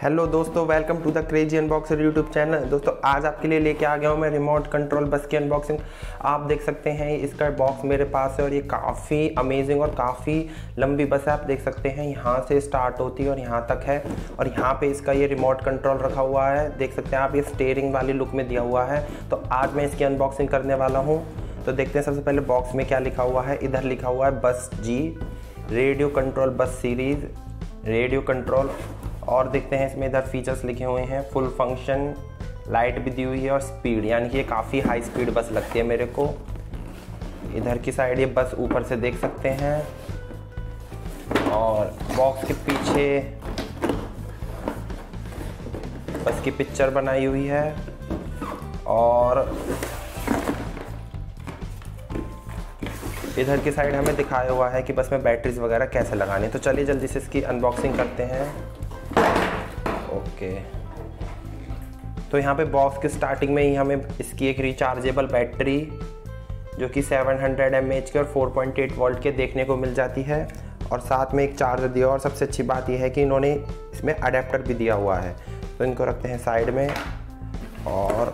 Hello दोस्तों welcome to the crazy unboxer YouTube channel दोस्तों, आज आपके लिए लेके आ गया हूँ मैं रिमोट कंट्रोल बस की अनबॉक्सिंग आप देख सकते हैं इसका बॉक्स मेरे पास है और ये काफ़ी अमेजिंग और काफ़ी लंबी बस है। आप देख सकते हैं यहाँ से स्टार्ट होती है और यहाँ तक है और यहाँ पे इसका ये रिमोट कंट्रोल रखा हुआ है। देख सकते हैं आप, ये स्टेयरिंग वाली लुक में दिया हुआ है। तो आज मैं इसकी अनबॉक्सिंग करने वाला हूँ। तो देखते हैं सबसे पहले बॉक्स में क्या लिखा हुआ है। इधर लिखा हुआ है बस जी radio control bus series radio control और देखते हैं इसमें इधर फीचर्स लिखे हुए हैं फुल फ़ंक्शन लाइट भी दी हुई है और स्पीड यानी कि ये काफ़ी हाई स्पीड बस लगती है मेरे को। इधर की साइड ये बस ऊपर से देख सकते हैं। और बॉक्स के पीछे बस की पिक्चर बनाई हुई है। और इधर की साइड हमें दिखाया हुआ है कि बस में बैटरीज वगैरह कैसे लगानी तो चलिए जल्दी से इसकी अनबॉक्सिंग करते हैं। ओके। तो यहाँ पे बॉक्स के स्टार्टिंग में ही हमें इसकी एक रिचार्जेबल बैटरी जो कि 700 हंड्रेड की और 4.8 वोल्ट के देखने को मिल जाती है। और साथ में एक चार्जर दिया और सबसे अच्छी बात यह है कि इन्होंने इसमें अडेप्टर भी दिया हुआ है। तो इनको रखते हैं साइड में और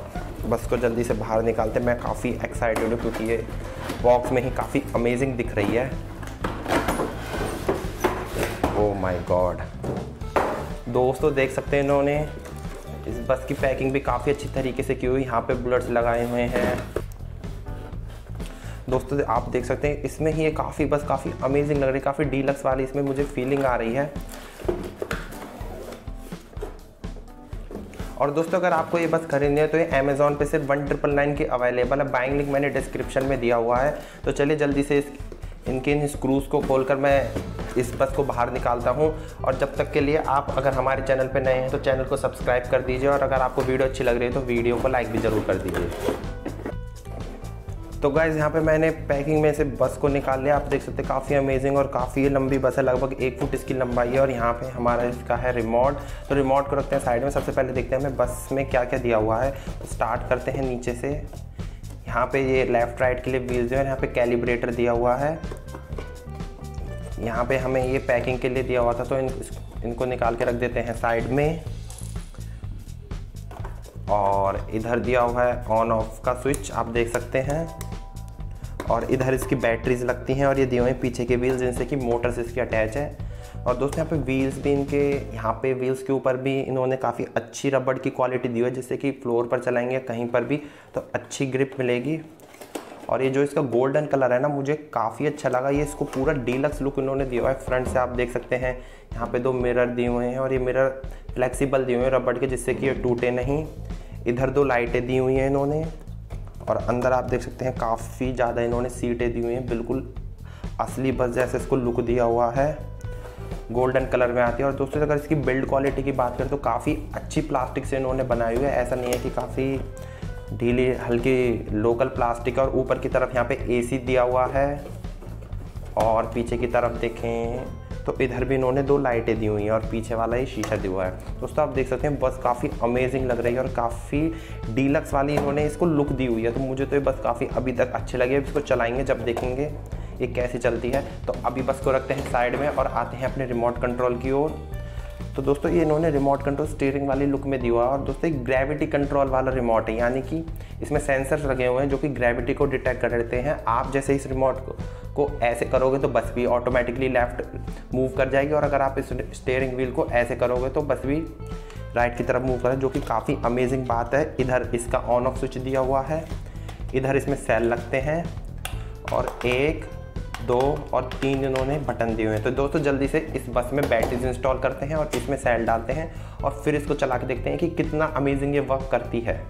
बस को जल्दी से बाहर निकालते मैं काफ़ी एक्साइटेड हूँ क्योंकि ये बॉक्स में ही काफ़ी अमेजिंग दिख रही है। ओ माई गॉड दोस्तों देख सकते हैं इन्होंने। इस बस की पैकिंग भी काफ़ी अच्छी तरीके से की हुई। यहाँ पे बुलेट्स लगाए हुए हैं। दोस्तों, आप देख सकते हैं, इसमें ही ये काफ़ी बस काफ़ी अमेजिंग लग रही है। काफ़ी डीलक्स वाली इसमें मुझे फीलिंग आ रही है। और दोस्तों, अगर आपको ये बस खरीदनी है तो ये अमेज़ोन पे सिर्फ़ वन ट्रिपल नाइन की अवेलेबल है। बाइंग लिंक मैंने डिस्क्रिप्शन में दिया हुआ है। तो चलिए जल्दी से इस, इनके इन स्क्रूज़ को खोलकर मैं इस बस को बाहर निकालता हूँ। और जब तक के लिए आप अगर हमारे चैनल पर नए हैं तो चैनल को सब्सक्राइब कर दीजिए और अगर आपको वीडियो अच्छी लग रही है तो वीडियो को लाइक भी ज़रूर कर दीजिए। तो गाइज़ यहाँ पे मैंने पैकिंग में से बस को निकाल लिया। आप देख सकते हैं, काफ़ी अमेजिंग और काफ़ी लंबी बस है, लगभग एक फुट इसकी लंबाई है। और यहाँ पे हमारा इसका है रिमोट तो रिमोट को रखते हैं साइड में। सबसे पहले देखते हैं हमें बस में क्या क्या दिया हुआ है। तो स्टार्ट करते हैं नीचे से। यहाँ पे ये लेफ़्ट राइट के लिए व्हील्स है, यहाँ पे कैलिब्रेटर दिया हुआ है। यहाँ पे हमें ये पैकिंग के लिए दिया हुआ था तो इन, इनको निकाल के रख देते हैं साइड में। और इधर दिया हुआ है ऑन ऑफ़ का स्विच आप देख सकते हैं। और इधर इसकी बैटरीज लगती हैं और ये दिए हुए पीछे के व्हील्स जिनसे कि मोटर से इसकी अटैच है। और दोस्तों यहाँ पे व्हील्स भी इनके यहाँ पे व्हील्स के ऊपर भी इन्होंने काफ़ी अच्छी रबड़ की क्वालिटी दी हुई है जिससे कि फ्लोर पर चलाएँगे कहीं पर भी तो अच्छी ग्रिप मिलेगी। और ये जो इसका गोल्डन कलर है ना, मुझे काफ़ी अच्छा लगा। ये इसको पूरा डीलक्स लुक इन्होंने दिया हुआ है। फ्रंट से आप देख सकते हैं, यहाँ पे दो मिरर दिए हुए हैं और ये मिरर फ्लेक्सिबल दिए हुए हैं रबड़ के, जिससे कि ये टूटे नहीं। इधर दो लाइटें दी हुई हैं इन्होंने और अंदर आप देख सकते हैं, काफ़ी ज़्यादा इन्होंने सीटें दी हुई हैं। बिल्कुल असली बस जैसे इसको लुक दिया हुआ है। गोल्डन कलर में आती है। और दोस्तों, अगर इसकी बिल्ड क्वालिटी की बात करें तो काफ़ी अच्छी प्लास्टिक से इन्होंने बनाई हुई है। ऐसा नहीं है कि काफ़ी ढीली हल्की लोकल प्लास्टिक और ऊपर की तरफ़ यहाँ पे एसी दिया हुआ है। और पीछे की तरफ़ देखें तो इधर भी इन्होंने दो लाइटें दी हुई हैं और पीछे वाला ही शीशा दिया हुआ है। दोस्तों, आप देख सकते हैं, बस काफ़ी अमेजिंग लग रही है और काफ़ी डीलक्स वाली इन्होंने इसको लुक दी हुई है। तो मुझे तो ये बस काफ़ी अभी तक अच्छे लगे इसको चलाएँगे, जब देखेंगे ये कैसी चलती है। तो अभी बस को रखते हैं साइड में और आते हैं अपने रिमोट कंट्रोल की ओर। तो दोस्तों ये इन्होंने रिमोट कंट्रोल स्टीयरिंग वाली लुक में दिया है और दोस्तों एक ग्रेविटी कंट्रोल वाला रिमोट है। यानी कि इसमें सेंसर्स लगे हुए हैं जो कि ग्रेविटी को डिटेक्ट कर देते हैं। आप जैसे इस रिमोट को, को ऐसे करोगे तो बस भी ऑटोमेटिकली लेफ़्ट मूव कर जाएगी और अगर आप इस स्टेयरिंग व्हील को ऐसे करोगे तो बस भी राइट की तरफ़ मूव करें जो कि काफ़ी अमेजिंग बात है। इधर इसका ऑन ऑफ़ स्विच दिया हुआ है। इधर इसमें सेल लगते हैं और एक दो और तीन इन्होंने बटन दिए हुए हैं। तो दोस्तों, जल्दी से इस बस में बैटरीज इंस्टॉल करते हैं और इसमें सेल डालते हैं और फिर इसको चला के देखते हैं कि कितना अमेजिंग ये वर्क करती है।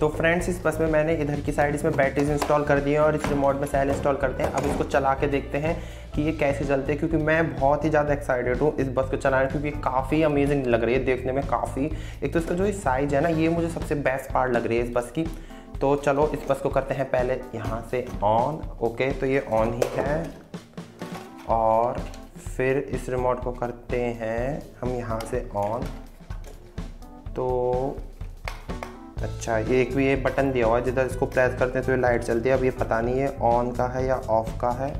तो फ्रेंड्स इस बस में मैंने इधर की साइड इसमें बैटरीज इंस्टॉल कर दी है और इस रिमोट में सेल इंस्टॉल करते हैं। अब इसको चला के देखते हैं कि ये कैसे चलते हैं, क्योंकि मैं बहुत ही ज़्यादा एक्साइटेड हूँ इस बस को चलाने क्योंकि काफ़ी अमेजिंग लग रही है देखने में, काफ़ी। एक तो इसका जो साइज़ है ना, ये मुझे सबसे बेस्ट पार्ट लग रही है इस बस की। तो चलो इस बस को करते हैं पहले यहाँ से ऑन ओके तो ये ऑन ही है। और फिर इस रिमोट को करते हैं हम यहाँ से ऑन तो अच्छा ये एक भी ये बटन दिया हुआ है, जिधर इसको प्रेस करते हैं तो ये लाइट चलती है। अब ये पता नहीं है ऑन का है या ऑफ़ का है।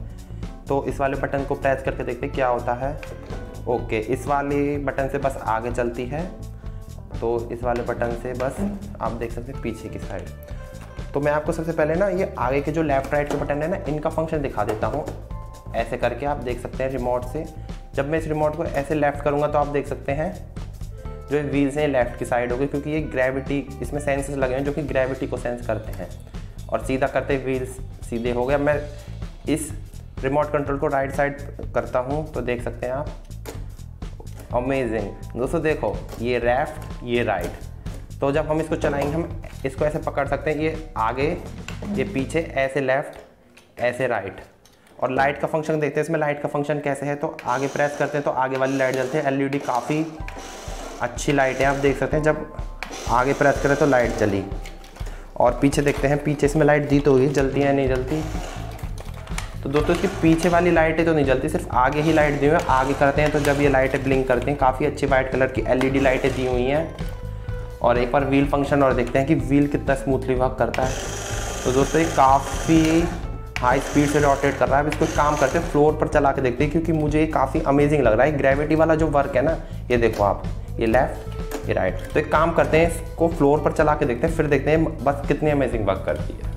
तो इस वाले बटन को प्रेस करके देखते हैं क्या होता है। ओके इस वाले बटन से बस आगे चलती है। तो इस वाले बटन से बस आप देख सकते हैं पीछे की साइड तो मैं आपको सबसे पहले ना ये आगे के जो लेफ़्ट राइट के बटन है ना, इनका फ़ंक्शन दिखा देता हूँ। ऐसे करके आप देख सकते हैं रिमोट से। जब मैं इस रिमोट को ऐसे लेफ़्ट करूँगा तो आप देख सकते हैं जो व्हील्स हैं लेफ़्ट की साइड होगी क्योंकि ये ग्रेविटी इसमें सेंसेस लगे हैं जो कि ग्रेविटी को सेंस करते हैं। और सीधा करते व्हील्स सीधे हो गया। मैं इस रिमोट कंट्रोल को राइट साइड करता हूँ तो देख सकते हैं आप। अमेजिंग दोस्तों देखो, ये लेफ़्ट ये राइट तो जब हम इसको चलाएँगे, हम इसको ऐसे पकड़ सकते हैं, ये आगे, ये पीछे, ऐसे लेफ़्ट ऐसे राइट और लाइट का फ़ंक्शन देखते हैं, इसमें लाइट का फ़ंक्शन कैसे है तो आगे प्रेस करते हैं तो आगे वाली लाइट जलती है एलईडी काफ़ी अच्छी लाइट है, आप देख सकते हैं, जब आगे प्रेस करें तो लाइट जली. और पीछे देखते हैं, पीछे इसमें लाइट दी तो जलती है नहीं जलती? तो दोस्तों, इसकी पीछे वाली लाइटें तो नहीं जलती, सिर्फ़ आगे ही लाइट दी हुई है, आगे करते हैं तो जब ये लाइटें ब्लिंक करती हैं, काफ़ी अच्छी वाइट कलर की एलईडी लाइटें दी हुई हैं. और एक बार व्हील फ़ंक्शन और देखते हैं कि व्हील कितना स्मूथली वर्क करता है। तो दोस्तों, ये काफ़ी हाई स्पीड से रोटेट कर रहा है। अब इसको काम करते हैं फ्लोर पर चला के देखते हैं, क्योंकि मुझे ये काफ़ी अमेजिंग लग रहा है। ग्रेविटी वाला जो वर्क है ना, ये देखो आप, ये लेफ़्ट ये राइट तो एक काम करते हैं, इसको फ्लोर पर चला के देखते हैं, फिर देखते हैं बस कितनी अमेजिंग वर्क करती है।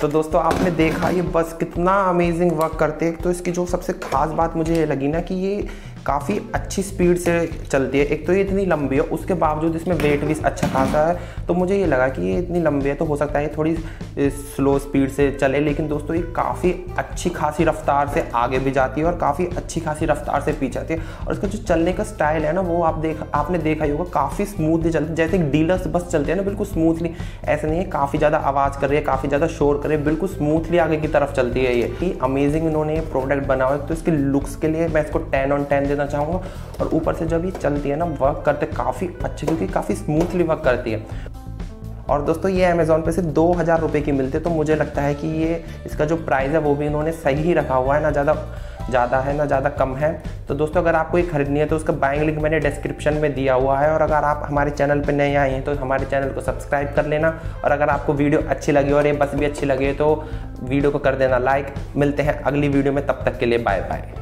तो दोस्तों, आपने देखा ये बस कितना अमेजिंग वर्क करते हैं। तो इसकी जो सबसे खास बात मुझे ये लगी ना कि ये काफ़ी अच्छी स्पीड से चलती है। एक तो ये इतनी लंबी है, उसके बावजूद इसमें वेट भी अच्छा खासा है। तो मुझे ये लगा कि ये इतनी लंबी है तो हो सकता है ये थोड़ी स्लो स्पीड से चले, लेकिन दोस्तों ये काफ़ी अच्छी खासी रफ्तार से आगे भी जाती है और काफ़ी अच्छी खासी रफ्तार से पीछे आती है। और इसका जो चलने का स्टाइल है ना, वो आप देख, आपने देखा ही होगा, काफ़ी स्मूथली चलती जैसे डीलर्स बस चलते हैं ना, बिल्कुल स्मूथली ऐसे नहीं है, काफ़ी ज़्यादा आवाज़ कर रही है, काफ़ी ज़्यादा शोर कर रही है, बिल्कुल स्मूथली आगे की तरफ़ चलती है ये। अमेजिंग इन्होंने प्रोडक्ट बना हुआ है तो इसके लुक्स के लिए मैं इसको टेन ऑन टेन देना चाहूँगा। और ऊपर से जब ये चलती है ना वर्क करते काफ़ी अच्छे, क्योंकि काफ़ी स्मूथली वर्क करती है। और दोस्तों, ये अमेज़ोन पे से दो हज़ार रुपये की मिलती है तो मुझे लगता है कि ये, इसका जो प्राइस है, वो भी इन्होंने सही ही रखा हुआ है, ना ज़्यादा ज़्यादा है, ना ज़्यादा कम है। तो दोस्तों, अगर आपको ये खरीदनी है तो उसका बाइंग लिंक मैंने डिस्क्रिप्शन में दिया हुआ है। और अगर आप हमारे चैनल पर नए आए हैं तो हमारे चैनल को सब्सक्राइब कर लेना। और अगर आपको वीडियो अच्छी लगी और ये बस भी अच्छी लगी तो वीडियो को कर देना लाइक मिलते हैं अगली वीडियो में, तब तक के लिए बाय बाय